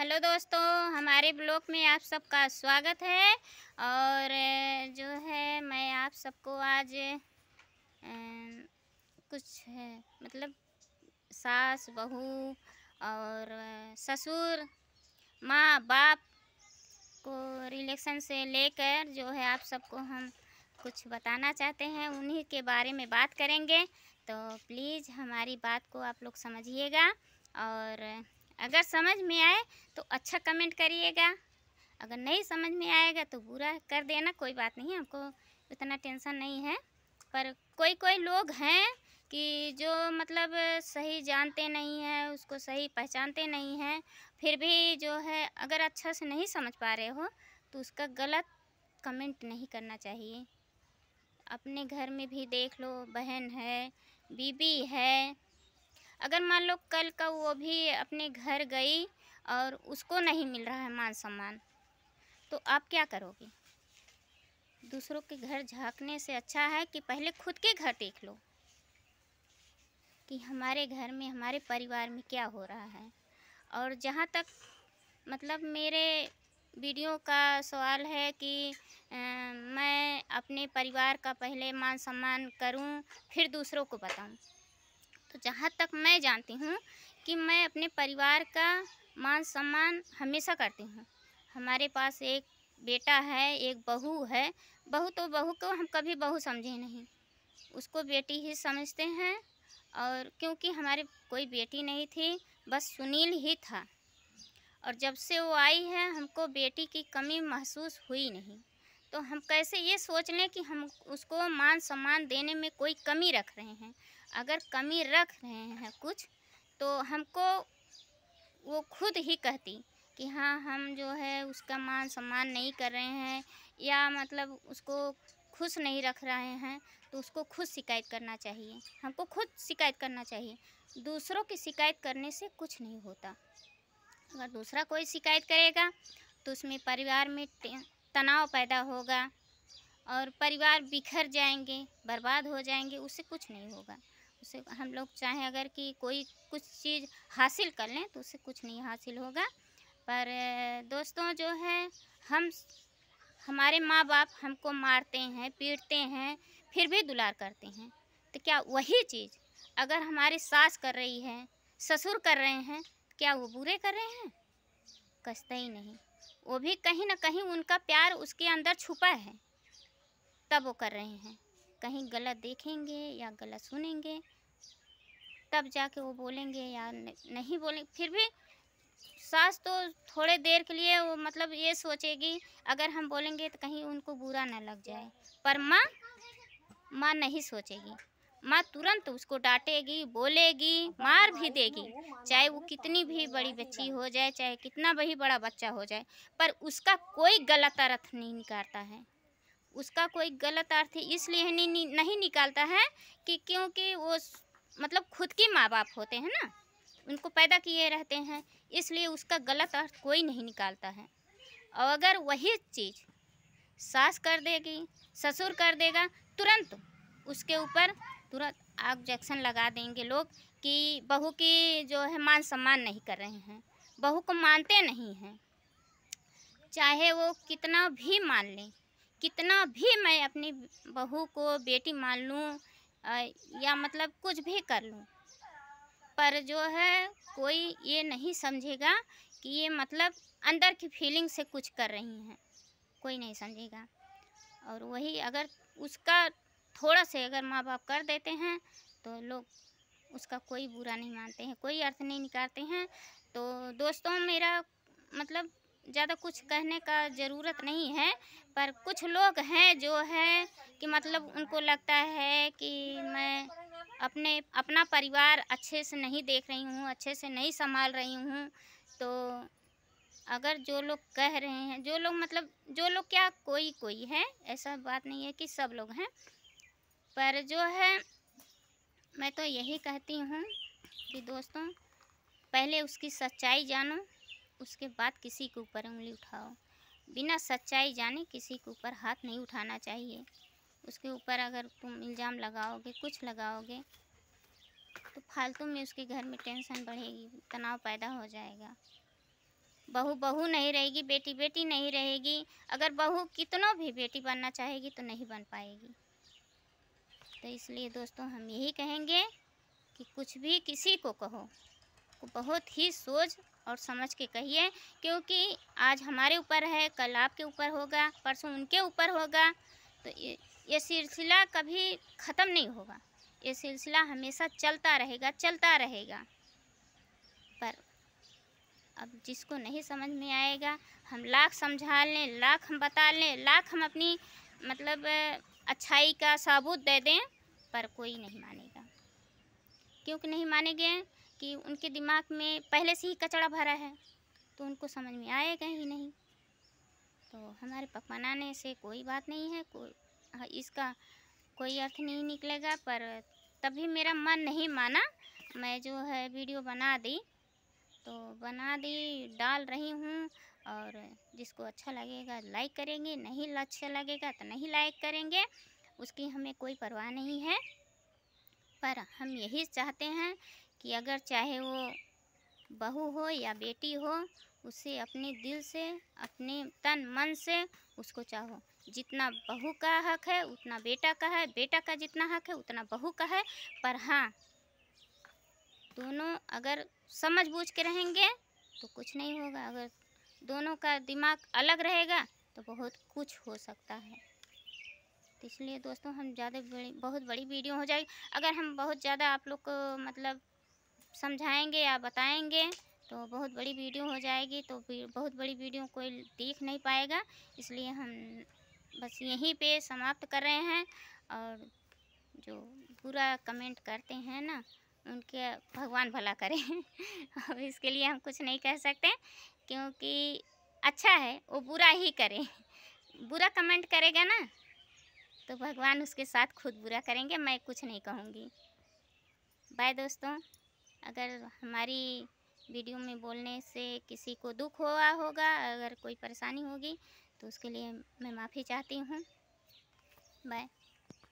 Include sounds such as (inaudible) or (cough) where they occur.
Hello दोस्तों, हमारे blog में आप सबका स्वागत है। और जो है, मैं आप सबको आज कुछ है मतलब सास, बहू और ससुर, माँ, बाप को रिलेशन से लेकर जो है आप सबको हम कुछ बताना चाहते हैं, उन्हीं के बारे में बात करेंगे। तो प्लीज़ हमारी बात को आप लोग समझिएगा। और अगर समझ में आए तो अच्छा कमेंट करिएगा। अगर नहीं समझ में आएगा तो बुरा कर देना, कोई बात नहीं, हमको इतना टेंशन नहीं है। पर कोई कोई लोग हैं कि जो मतलब सही जानते नहीं हैं, उसको सही पहचानते नहीं हैं, फिर भी जो है अगर अच्छा से नहीं समझ पा रहे हो तो उसका गलत कमेंट नहीं करना चाहिए। अपने घर में भी देख लो, बहन है, बीबी है अगर मान लो कल का वो भी अपने घर गई और उसको नहीं मिल रहा है मान सम्मान तो आप क्या करोगे? दूसरों के घर झांकने से अच्छा है कि पहले खुद के घर देख लो कि हमारे घर में हमारे परिवार में क्या हो रहा है। और जहाँ तक मतलब मेरे वीडियो का सवाल है कि आ, मैं अपने परिवार का पहले मान सम्मान करूँ फिर दूसरों को बताऊँ। तो जहाँ तक मैं जानती हूँ कि मैं अपने परिवार का मान सम्मान हमेशा करती हूँ। हमारे पास एक बेटा है, एक बहू है, बहू तो बहू को हम कभी बहू समझे नहीं। उसको बेटी ही समझते हैं और क्योंकि हमारे कोई बेटी नहीं थी, बस सुनील ही था। और जब से वो आई है, हमको बेटी की कमी महसूस हुई नहीं। तो हम कैसे ये सोच लें कि हम उसको मान सम्मान देने में कोई कमी रख रहे हैं? अगर कमी रख रहे हैं कुछ तो हमको वो खुद ही कहती कि हाँ हम जो है उसका मान सम्मान नहीं कर रहे हैं या मतलब उसको खुश नहीं रख रहे हैं तो उसको खुद शिकायत करना चाहिए। हमको खुद शिकायत करना चाहिए। दूसरों की शिकायत करने से कुछ नहीं होता। अगर दूसरा कोई शिकायत करेगा तो उसमें परिवार में तनाव पैदा होगा और परिवार बिखर जाएँगे, बर्बाद हो जाएँगे, उससे कुछ नहीं होगा। उसे हम लोग चाहें अगर कि कोई कुछ चीज़ हासिल कर लें तो उससे कुछ नहीं हासिल होगा। पर दोस्तों जो है, हम हमारे माँ बाप हमको मारते हैं, पीटते हैं, फिर भी दुलार करते हैं। तो क्या वही चीज़ अगर हमारी सास कर रही है, ससुर कर रहे हैं तो क्या वो बुरे कर रहे हैं? कसते ही नहीं। वो भी कहीं ना कहीं उनका प्यार उसके अंदर छुपा है। तब वो कर रहे हैं। कहीं गलत देखेंगे या गलत सुनेंगे, तब जाके वो बोलेंगे या नहीं बोलेंगे फिर भी सास तो थोड़े देर के लिए वो मतलब ये सोचेगी, अगर हम बोलेंगे तो कहीं उनको बुरा ना लग जाए। पर माँ माँ नहीं सोचेगी। माँ तुरंत उसको डांटेगी बोलेगी मार भी देगी। चाहे वो कितनी भी बड़ी बच्ची हो जाए चाहे कितना भी बड़ा बच्चा हो जाए पर उसका कोई गलत अर्थ नहीं निकालता है। उसका कोई गलत अर्थ इसलिए नहीं, नहीं निकालता है कि क्योंकि वो मतलब खुद के माँ बाप होते हैं ना उनको पैदा किए रहते हैं इसलिए उसका गलत अर्थ कोई नहीं निकालता है। और अगर वही चीज़ सास कर देगी ससुर कर देगा तुरंत उसके ऊपर तुरंत ऑब्जेक्शन लगा देंगे लोग कि बहू की जो है मान सम्मान नहीं कर रहे हैं। बहू को मानते नहीं हैं। चाहे वो कितना भी मान लें, कितना भी मैं अपनी बहू को बेटी मान लूँ या मतलब कुछ भी कर लूँ, पर जो है कोई ये नहीं समझेगा कि ये मतलब अंदर की फीलिंग से कुछ कर रही हैं। कोई नहीं समझेगा। और वही अगर उसका थोड़ा से अगर माँ बाप कर देते हैं तो लोग उसका कोई बुरा नहीं मानते हैं, कोई अर्थ नहीं निकालते हैं। तो दोस्तों, मेरा मतलब ज़्यादा कुछ कहने का ज़रूरत नहीं है, पर कुछ लोग हैं जो है कि मतलब उनको लगता है कि मैं अपने, अपना परिवार अच्छे से नहीं देख रही हूँ, अच्छे से नहीं संभाल रही हूँ। तो अगर जो लोग कह रहे हैं, जो लोग मतलब जो लोग क्या कोई कोई है, ऐसा बात नहीं है कि सब लोग हैं। पर जो है, मैं तो यही कहती हूँ कि दोस्तों, पहले उसकी सच्चाई जानो, उसके बाद किसी के ऊपर उंगली उठाओ। बिना सच्चाई जाने किसी के ऊपर हाथ नहीं उठाना चाहिए। उसके ऊपर अगर तुम इल्ज़ाम लगाओगे, कुछ लगाओगे तो फालतू में उसके घर में टेंशन बढ़ेगी, तनाव पैदा हो जाएगा। बहू बहू नहीं रहेगी, बेटी बेटी नहीं रहेगी। अगर बहू कितनों भी बेटी बनना चाहेगी तो नहीं बन पाएगी। तो इसलिए दोस्तों हम यही कहेंगे कि कुछ भी किसी को कहो बहुत ही सोच और समझ के कहिए, क्योंकि आज हमारे ऊपर है, कल आपके ऊपर होगा, परसों उनके ऊपर होगा तो ये ये सिलसिला कभी ख़त्म नहीं होगा। ये सिलसिला हमेशा चलता रहेगा चलता रहेगा। पर अब जिसको नहीं समझ में आएगा, हम लाख समझा लें लाख हम बता लें लाख हम अपनी मतलब अच्छाई का सबूत दे दें पर कोई नहीं मानेगा। क्योंकि नहीं मानेंगे कि उनके दिमाग में पहले से ही कचड़ा भरा है? तो उनको समझ में आएगा ही नहीं। तो हमारे पकवानाने से कोई बात नहीं है कोई हाँ, इसका कोई अर्थ नहीं निकलेगा पर तभी मेरा मन नहीं माना मैं जो है वीडियो बना दी। तो बना दी डाल रही हूँ और जिसको अच्छा लगेगा लाइक करेंगे, नहीं अच्छा लगेगा तो नहीं लाइक करेंगे, उसकी हमें कोई परवाह नहीं है। पर हम यही चाहते हैं कि अगर चाहे वो बहू हो या बेटी हो, उसे अपने दिल से, अपने तन मन से उसको चाहो। जितना बहू का हक है, उतना बेटा का है। बेटा का जितना हक है, उतना बहू का है। पर हाँ दोनों अगर समझ बूझ के रहेंगे तो कुछ नहीं होगा। अगर दोनों का दिमाग अलग रहेगा तो बहुत कुछ हो सकता है। तो इसलिए दोस्तों हम ज़्यादा बड़ी, बहुत बड़ी वीडियो हो जाएगी। अगर हम बहुत ज़्यादा आप लोग को मतलब समझाएँगे या बताएँगे तो बहुत बड़ी वीडियो हो जाएगी तो बहुत बड़ी वीडियो कोई देख नहीं पाएगा। इसलिए हम बस यहीं पे समाप्त कर रहे हैं और जो बुरा कमेंट करते हैं ना उनके भगवान भला करें। (laughs) अब इसके लिए हम कुछ नहीं कह सकते, क्योंकि अच्छा है, वो बुरा ही करे। बुरा कमेंट करेगा ना तो भगवान उसके साथ खुद बुरा करेंगे, मैं कुछ नहीं कहूँगी। बाय दोस्तों, अगर हमारी वीडियो में बोलने से किसी को दुख हुआ होगा, अगर कोई परेशानी होगी तो उसके लिए मैं माफ़ी चाहती हूँ। बाय।